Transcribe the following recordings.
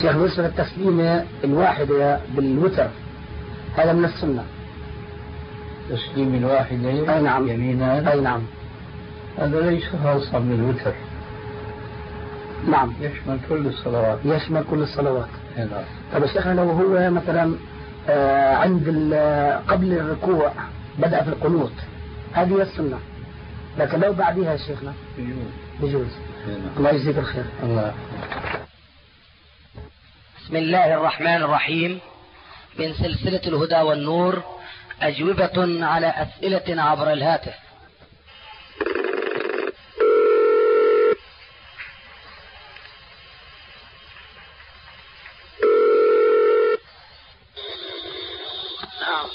شيخ بالنسبة للتسليمة الواحدة بالوتر. هذا من السنة. تسليم الواحدة أي نعم. يمينا. أي نعم. هذا ليس خاصا بالوتر. نعم. يشمل كل الصلوات. يشمل كل الصلوات. نعم. طب يا شيخنا لو هو مثلا آه، عند قبل الركوع بدأ في القنوت هذه هي السنة. لكن لو بعدها يا شيخنا. بجوز. أي نعم. الله يجزيك الخير. الله. بسم الله الرحمن الرحيم. من سلسلة الهدى والنور أجوبة على أسئلة عبر الهاتف.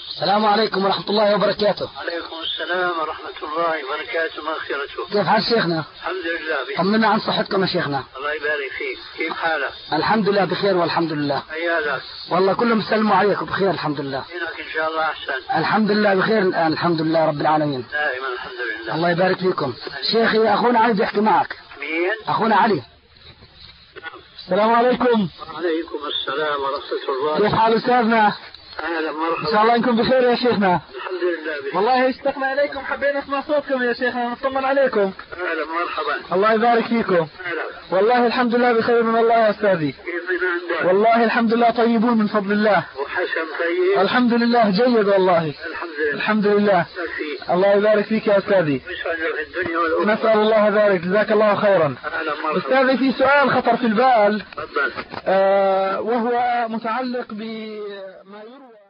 السلام عليكم ورحمة الله وبركاته. عليكم السلام ورحمة الله وبركاته. مغفرته كيف حال شيخنا؟ الحمد لله. طمنا عن صحتكم يا شيخنا. الله يبارك فيك. كيف حالك؟ الحمد لله بخير والحمد لله. عيالك والله كلهم سلموا عليكم بخير الحمد لله. دينك إن شاء الله أحسن. الحمد لله بخير الآن الحمد لله رب العالمين. دائما الحمد لله. الله يبارك فيكم. شيخي أخونا علي بيحكي معك. مين؟ أخونا علي. السلام عليكم. عليكم السلام ورحمة الله. كيف حال أستاذنا؟ أهلا إن مرحبا شاء الله إنكم بخير يا شيخنا. الحمد لله والله اشتقنا إليكم حبينا نسمع صوتكم يا شيخنا نطمن عليكم. أهلا مرحبا الله يبارك فيكم. أهلا. والله الحمد لله بخير من الله يا من عندك؟ والله الحمد لله طيبون من فضل الله. وحسن طيب. الحمد لله جيد والله. الحمد لله. الحمد لله. الله يبارك فيك يا في الدنيا والأخرى؟ نسأل الله ذلك. جزاك الله خيرا. أهلا مرحبا أستاذي في سؤال خطر في البال. تفضل. آه وهو متعلق بما يروى